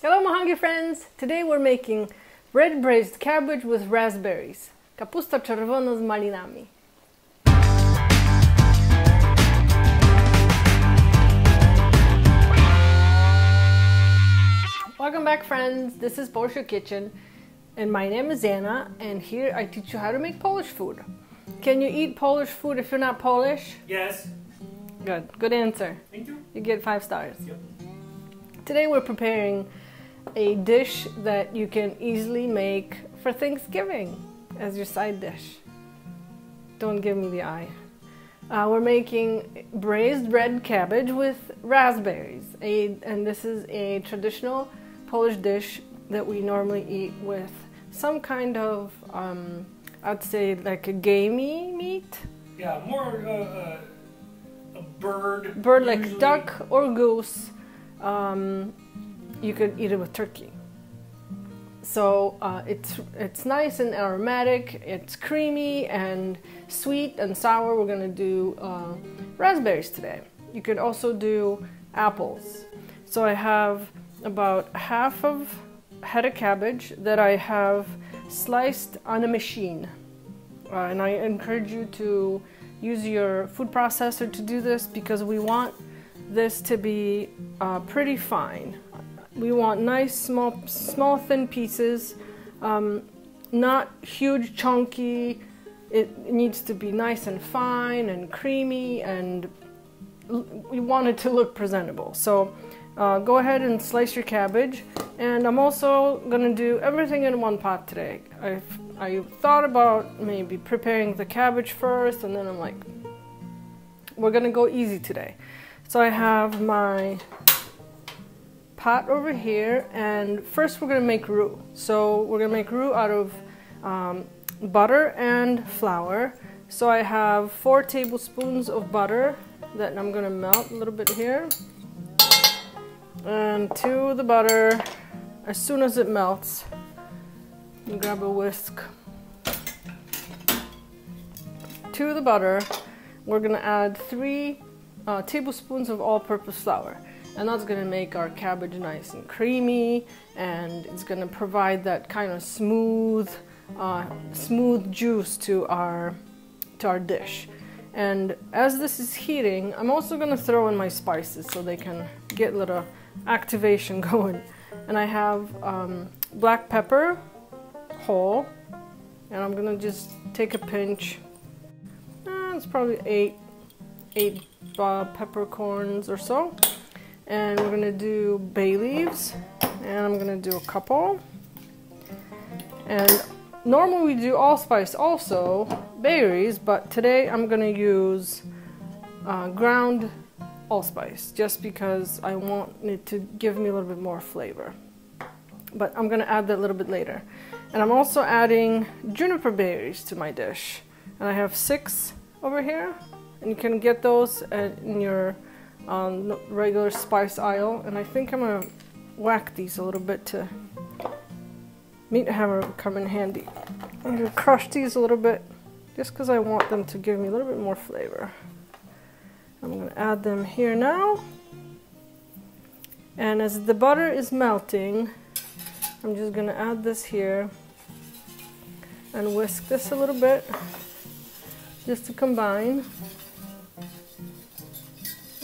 Hello my hungry friends! Today we're making red braised cabbage with raspberries. Kapusta czerwona z malinami. Welcome back friends, this is Polish Kitchen and my name is Anna and here I teach you how to make Polish food. Can you eat Polish food if you're not Polish? Yes. Good, good answer. Thank you. You get five stars. Yep. Today we're preparing a dish that you can easily make for Thanksgiving as your side dish. Don't give me the eye. Uh, we're making braised red cabbage with raspberries, a, and this is a traditional Polish dish that we normally eat with some kind of, um, I'd say, like a gamey meat, Yeah, more uh, uh, a bird. bird like duck or goose. Um, you could eat it with turkey. So uh, it's it's nice and aromatic. It's creamy and sweet and sour. We're gonna do uh, raspberries today. You could also do apples. So I have about half of head of cabbage that I have sliced on a machine, uh, and I encourage you to use your food processor to do this because we want this to be uh, pretty fine. We want nice, small, small, thin pieces, um, not huge, chunky. It needs to be nice and fine and creamy, and we want it to look presentable. So uh, go ahead and slice your cabbage. And I'm also gonna do everything in one pot today. I've I thought about maybe preparing the cabbage first, and then I'm like, we're gonna go easy today. So I have my pot over here, and first we're gonna make roux. So we're gonna make roux out of um, butter and flour. So I have four tablespoons of butter that I'm gonna melt a little bit here. And to the butter, as soon as it melts, grab a whisk. To the butter, we're gonna add three uh, tablespoons of all-purpose flour and that's gonna make our cabbage nice and creamy and it's gonna provide that kind of smooth uh, smooth juice to our to our dish. And as this is heating I'm also gonna throw in my spices so they can get a little activation going. And I have um, black pepper whole and I'm gonna just take a pinch. Uh, it's probably eight eight uh, peppercorns or so. And we're gonna do bay leaves, and I'm gonna do a couple. And normally we do allspice also, berries, but today I'm gonna use uh, ground allspice just because I want it to give me a little bit more flavor. But I'm gonna add that a little bit later. And I'm also adding juniper berries to my dish. And I have six over here and you can get those in your um, regular spice aisle. And I think I'm gonna whack these a little bit to meat hammer would come in handy. I'm gonna crush these a little bit just because I want them to give me a little bit more flavor. I'm gonna add them here now. And as the butter is melting, I'm just gonna add this here and whisk this a little bit just to combine.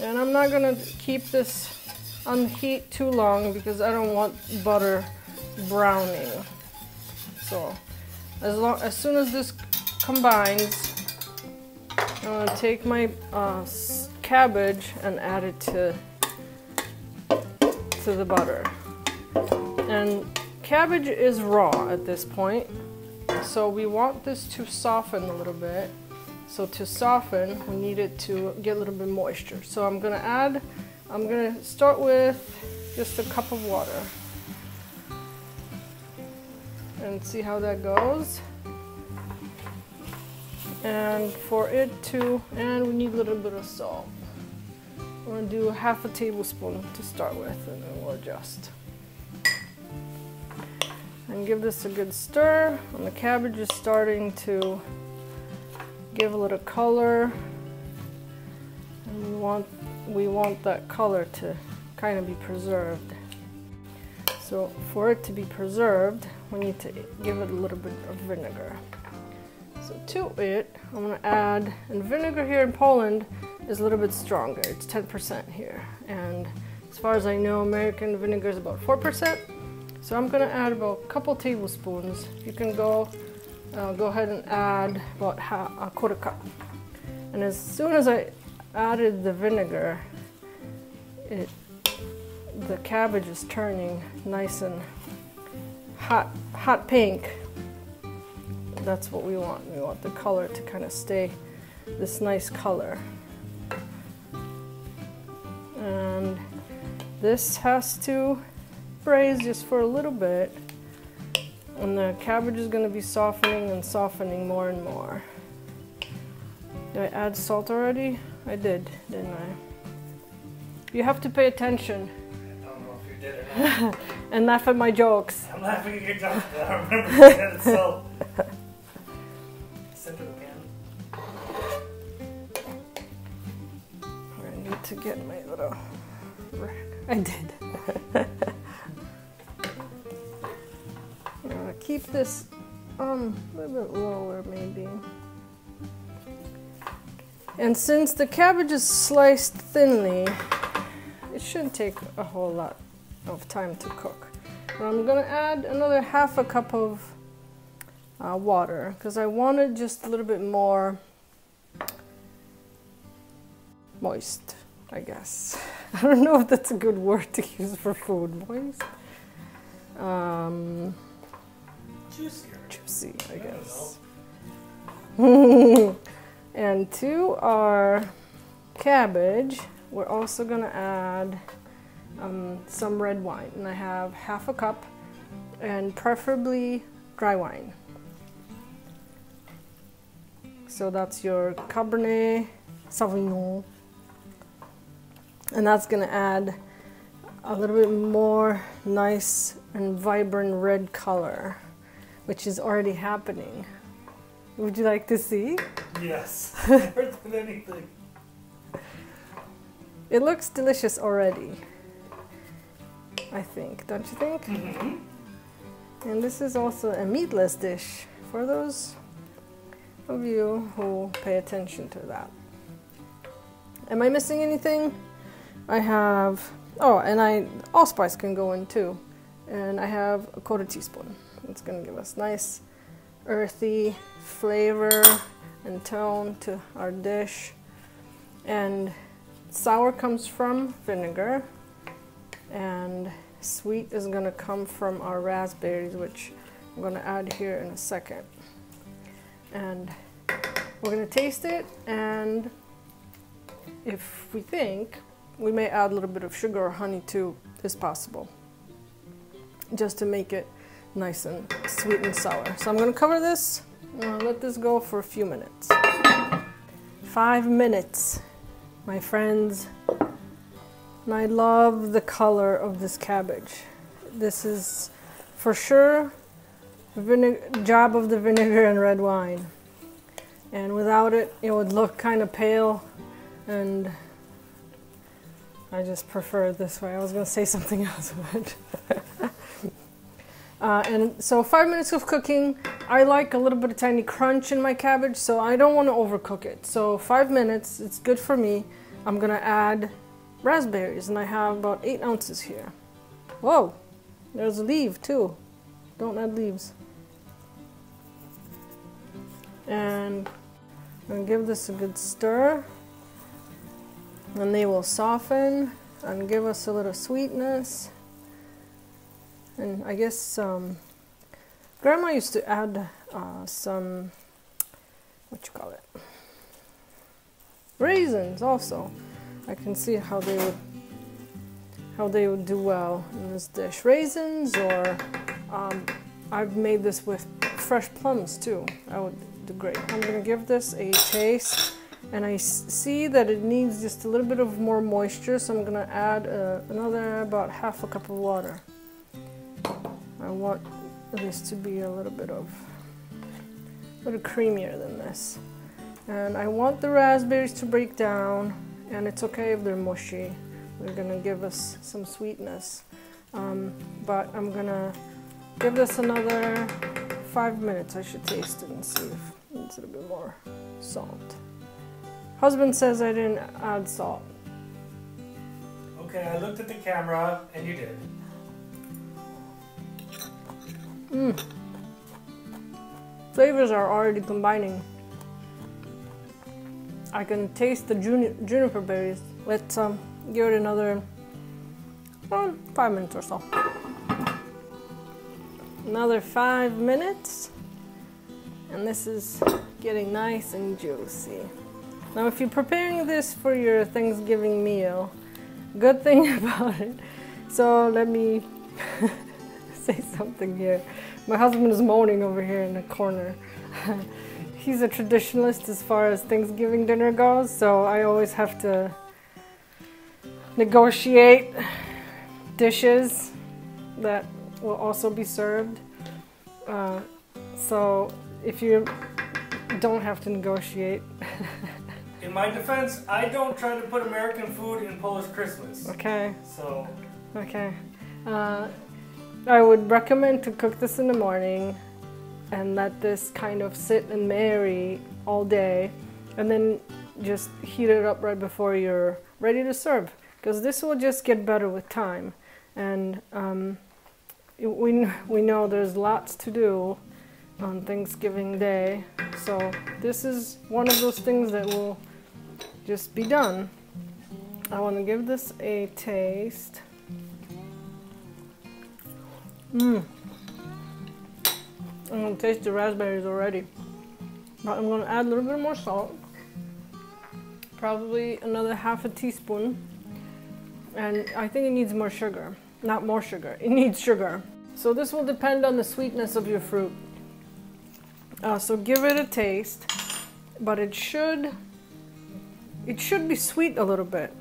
And I'm not gonna keep this on heat too long because I don't want butter browning. So as long as soon as this combines, I'm gonna take my uh, cabbage and add it to to the butter. And cabbage is raw at this point, so we want this to soften a little bit. So to soften, we need it to get a little bit moisture. So I'm gonna add, I'm gonna start with just a cup of water and see how that goes. And for it to, and we need a little bit of salt. We're gonna do half a tablespoon to start with and then we'll adjust. And give this a good stir. And the cabbage is starting to give a little color and we want we want that color to kind of be preserved so for it to be preserved, we need to give it a little bit of vinegar. So to it, I'm gonna add, and vinegar here in Poland is a little bit stronger. It's 10% here. And as far as I know, American vinegar is about 4%. So I'm gonna add about a couple tablespoons. You can go, uh, go ahead and add about a quarter cup. And as soon as I added the vinegar, it, the cabbage is turning nice and hot, hot pink. That's what we want. We want the color to kind of stay this nice color. And this has to braise just for a little bit. And the cabbage is going to be softening and softening more and more. Did I add salt already? I did, didn't I? You have to pay attention I don't know if you did or not. and laugh at my jokes. I'm laughing at your joke. I remember you said it so. Center the pan. I need to get my little rack. I did. keep this um a little bit lower maybe. And since the cabbage is sliced thinly, it shouldn't take a whole lot of time to cook. But I'm gonna add another half a cup of uh, water because I wanted just a little bit more moist, I guess. I don't know if that's a good word to use for food. Moist? Um, Juicier. juicy, I guess. and to our cabbage, we're also gonna add um, some red wine. And I have half a cup and preferably dry wine. So that's your Cabernet Sauvignon. And that's gonna add a little bit more nice and vibrant red color, which is already happening. Would you like to see? Yes. Never did anything. It looks delicious already. I think, don't you think? Mm-hmm. And this is also a meatless dish for those of you who pay attention to that. Am I missing anything? I have, oh, and I, allspice can go in too. And I have a quarter teaspoon. It's gonna give us nice earthy flavor and tone to our dish. And sour comes from vinegar and sweet is gonna come from our raspberries, which I'm gonna add here in a second. And we're gonna taste it, and if we think, we may add a little bit of sugar or honey too, is possible, just to make it nice and sweet and sour. So I'm gonna cover this, uh, let this go for a few minutes. Five minutes, my friends. And I love the color of this cabbage. This is for sure job of the vinegar and red wine. And without it, it would look kind of pale and I just prefer it this way. I was going to say something else, but. Uh, and so, five minutes of cooking. I like a little bit of tiny crunch in my cabbage, so I don't want to overcook it. So, five minutes, it's good for me. I'm going to add raspberries, and I have about eight ounces here. Whoa, there's a leaf too. Don't add leaves. And I'm to give this a good stir and they will soften and give us a little sweetness. And I guess um, Grandma used to add uh, some, what you call it, raisins also. I can see how they would how they would do well in this dish. Raisins, or um, I've made this with fresh plums too. That would do great. I'm gonna give this a taste and I see that it needs just a little bit of more moisture so I'm gonna add uh, another about half a cup of water want this to be a little bit of a little creamier than this and I want the raspberries to break down and it's okay if they're mushy they're gonna give us some sweetness Um, but I'm gonna give this another five minutes. I should taste it and see if it needs a little bit more salt. Husband says I didn't add salt. Okay, I looked at the camera and you did. Mmm. Flavors are already combining. I can taste the juni juniper berries. Let's um, give it another five minutes or so. Another five minutes. And this is getting nice and juicy. Now if you're preparing this for your Thanksgiving meal, good thing about it, so let me say something here. My husband is moaning over here in the corner. He's a traditionalist as far as Thanksgiving dinner goes, so I always have to negotiate dishes that will also be served. Uh, so if you don't have to negotiate. In my defense, I don't try to put American food in Polish Christmas. okay, So, okay. Uh, I would recommend to cook this in the morning and let this kind of sit and marry all day and then just heat it up right before you're ready to serve because this will just get better with time and um, we, we know there's lots to do on Thanksgiving Day so this is one of those things that will just be done. I want to give this a taste. Mmm. I'm gonna taste the raspberries already. But I'm gonna add a little bit more salt. Probably another half a teaspoon. And I think it needs more sugar. Not more sugar, it needs sugar. So this will depend on the sweetness of your fruit. Uh, so give it a taste, but it should, it should be sweet a little bit.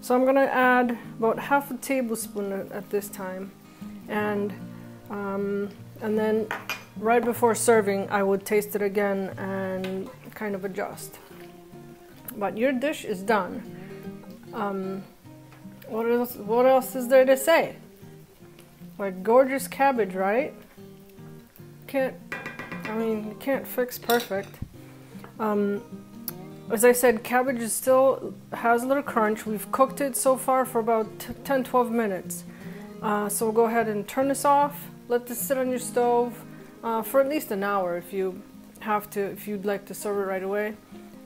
So I'm gonna add about half a tablespoon at, at this time. And um, and then right before serving, I would taste it again and kind of adjust. But your dish is done. Um, what else? What else is there to say? Like gorgeous cabbage, right? Can't. I mean, you can't fix perfect. Um, as I said, cabbage is still has a little crunch. We've cooked it so far for about 10-12 minutes. Uh, so we'll go ahead and turn this off let this sit on your stove uh, for at least an hour if you have to, if you'd like to serve it right away.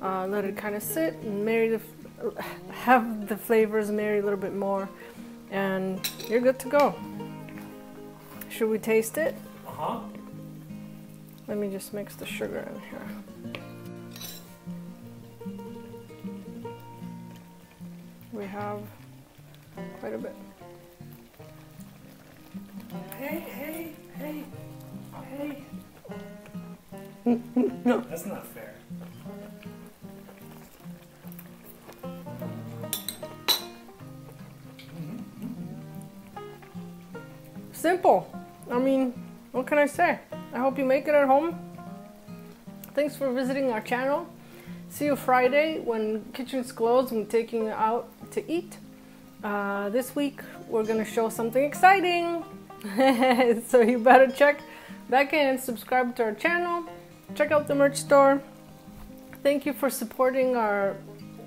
Uh, let it kind of sit and marry the, have the flavors marry a little bit more, and you're good to go. Should we taste it? uh huh. Let me just mix the sugar in here. We have quite a bit. No, that's not fair. Simple. I mean, what can I say? I hope you make it at home. Thanks for visiting our channel. See you Friday when kitchen's closed and taking you out to eat. Uh, this week we're gonna show something exciting. so you better check back in and subscribe to our channel. Check out the merch store. Thank you for supporting our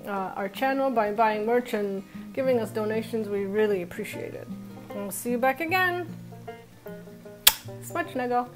uh, our channel by buying merch and giving us donations. We really appreciate it. And we'll see you back again. Smacznego!